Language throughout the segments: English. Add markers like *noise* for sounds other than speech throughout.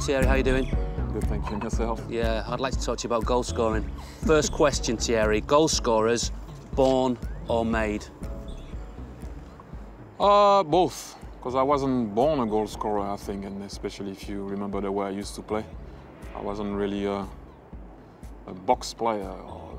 Thierry, how you doing? Good, thank you. And yourself? Yeah, I'd like to talk to you about goal scoring. First question, Thierry. Goal scorers, born or made? Uh, both. Because I wasn't born a goal scorer, I think, and especially if you remember the way I used to play. I wasn't really a, a box player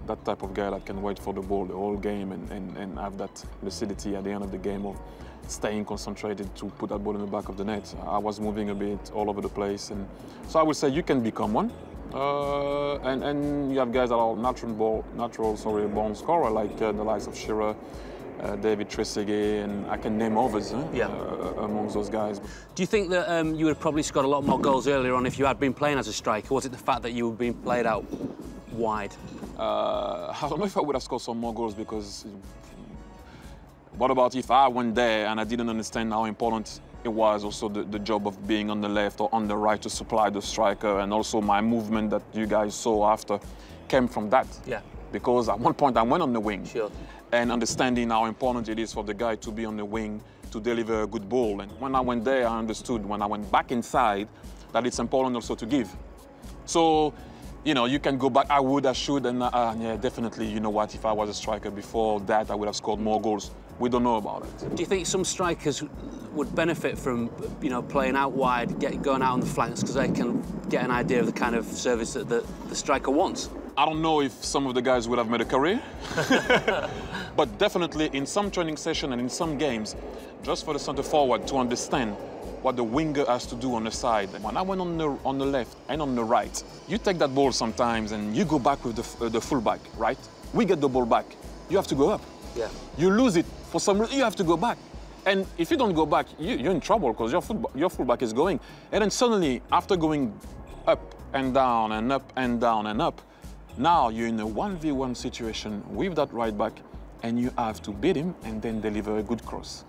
that type of guy that can wait for the ball the whole game and, and, and have that lucidity at the end of the game of staying concentrated to put that ball in the back of the net. I was moving a bit all over the place. And so I would say you can become one. Uh, and, and you have guys that are natural, ball, natural sorry, born scorer, like uh, the likes of Shearer, uh, David Trezeguet, and I can name others huh? Yeah. uh, amongst those guys. Do you think that um, you would have probably scored a lot more goals earlier on if you had been playing as a striker? Was it the fact that you were being played out wide? Uh, *laughs* I don't know if I would have scored some more goals because what about if I went there and I didn't understand how important it was also the, the job of being on the left or on the right to supply the striker and also my movement that you guys saw after came from that. Yeah. Because at one point I went on the wing Sure. and understanding how important it is for the guy to be on the wing to deliver a good ball. And when I went there, I understood when I went back inside that it's important also to give. So, you know, you can go back. I would, I should, and uh, yeah, definitely. You know what? If I was a striker before that, I would have scored more goals. We don't know about it. Do you think some strikers would benefit from, you know, playing out wide, get, going out on the flanks, because they can get an idea of the kind of service that the, the striker wants? I don't know if some of the guys would have made a career, *laughs* but definitely in some training session and in some games, just for the center forward to understand what the winger has to do on the side. When I went on the on the left and on the right, you take that ball sometimes and you go back with the, uh, the fullback, right? We get the ball back. You have to go up. Yeah. You lose it for some reason. You have to go back. And if you don't go back, you, you're in trouble because your, fullback, your fullback is going. And then suddenly, after going up and down and up and down and up, now you're in a 1v1 situation with that right back and you have to beat him and then deliver a good cross.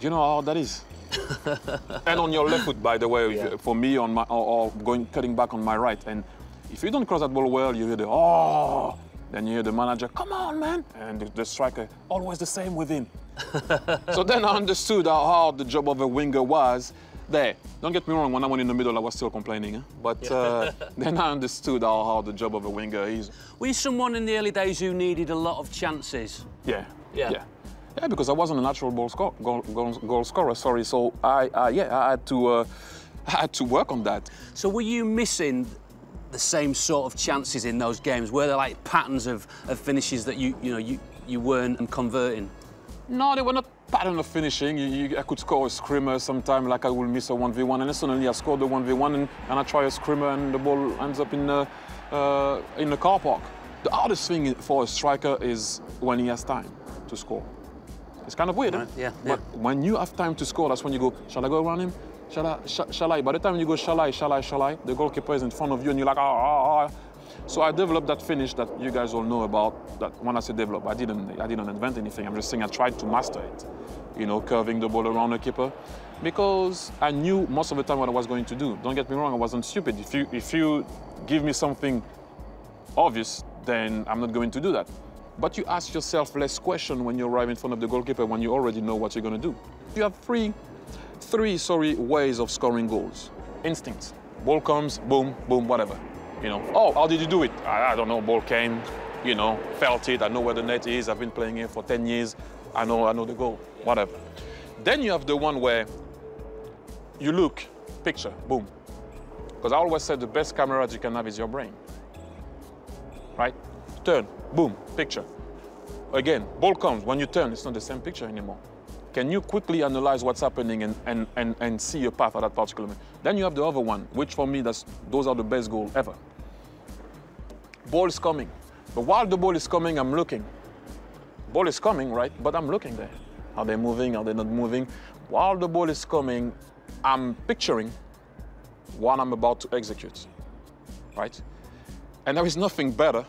Do you know how hard that is? And on your left foot, by the way, Yeah. for me, on my or, going cutting back on my right. And if you don't cross that ball well, you hear the oh, then you hear the manager, come on, man, and the, the striker always the same with him. *laughs* so then I understood how hard the job of a winger was. There, don't get me wrong. When I went in the middle, I was still complaining. Huh? But uh, *laughs* then I understood how hard the job of a winger is. Were you someone in the early days who needed a lot of chances? Yeah. Yeah. Yeah. Yeah, because I wasn't a natural ball score, goal, goal, goal scorer. Sorry. So I, uh, yeah, I had to, uh, *laughs* I had to work on that. So were you missing the same sort of chances in those games? Were there like patterns of, of finishes that you, you know, you, you weren't converting? No, they were not pattern of finishing. You, you, I could score a screamer sometime, like I will miss a 1v1, and then suddenly I scored the 1v1, and, and I try a screamer, and the ball ends up in the, uh, in the car park. The hardest thing for a striker is when he has time to score. It's kind of weird, Right, eh? yeah, But when you have time to score, that's when you go, shall I go around him? Shall I? Sh- shall I? By the time you go, shall I? Shall I? Shall I? The goalkeeper is in front of you, and you're like, ah, ah, ah. So I developed that finish that you guys all know about. That when I say develop, I didn't, I didn't invent anything. I'm just saying I tried to master it. You know, curving the ball around the keeper, because I knew most of the time what I was going to do. Don't get me wrong, I wasn't stupid. If you, if you give me something obvious, then I'm not going to do that. But you ask yourself less question when you arrive in front of the goalkeeper when you already know what you're going to do. You have three, three sorry ways of scoring goals. Instinct. Ball comes, boom, boom, whatever. You know. Oh, how did you do it? I, I don't know. Ball came. You know, felt it. I know where the net is. I've been playing here for 10 years. I know. I know the goal. Whatever. Then you have the one where you look, picture, boom. Because I always said the best camera you can have is your brain right? Turn, boom, picture. Again, ball comes. When you turn, it's not the same picture anymore. Can you quickly analyze what's happening and, and, and, and see a path at that particular moment? Then you have the other one, which for me, that's, those are the best goals ever. Ball is coming. But while the ball is coming, I'm looking. Ball is coming, right? But I'm looking there. Are they moving? Are they not moving? While the ball is coming, I'm picturing what I'm about to execute, right? And there is nothing better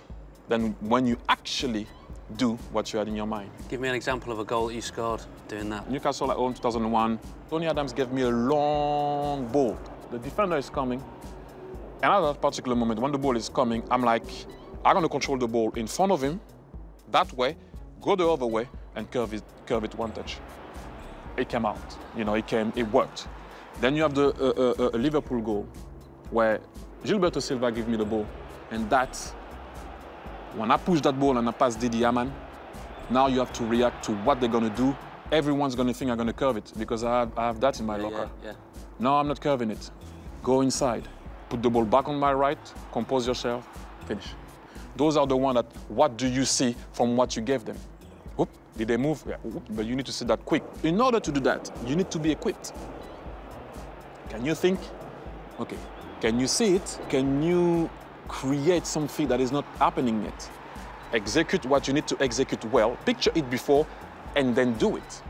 than when you actually do what you had in your mind. Give me an example of a goal that you scored doing that. Newcastle at home 2001, Tony Adams gave me a long ball. The defender is coming. And at that particular moment, when the ball is coming, I'm like, I'm gonna control the ball in front of him, that way, go the other way, and curve it, curve it one touch. It came out. You know, it came, it worked. Then you have the uh, uh, uh, Liverpool goal. where Gilberto Silva gave me the ball, and that's when I push that ball and I pass Didi Hamann, now you have to react to what they're gonna do. Everyone's gonna think I'm gonna curve it because I have, I have that in my Yeah, locker. yeah, yeah. No, I'm not curving it. Go inside. Put the ball back on my right, compose yourself, finish. Those are the ones that, what do you see from what you gave them? Whoop, did they move? Yeah, whoop, but you need to see that quick. In order to do that, you need to be equipped. Can you think? Okay. Can you see it? Can you create something that is not happening yet? Execute what you need to execute well, picture it before, and then do it.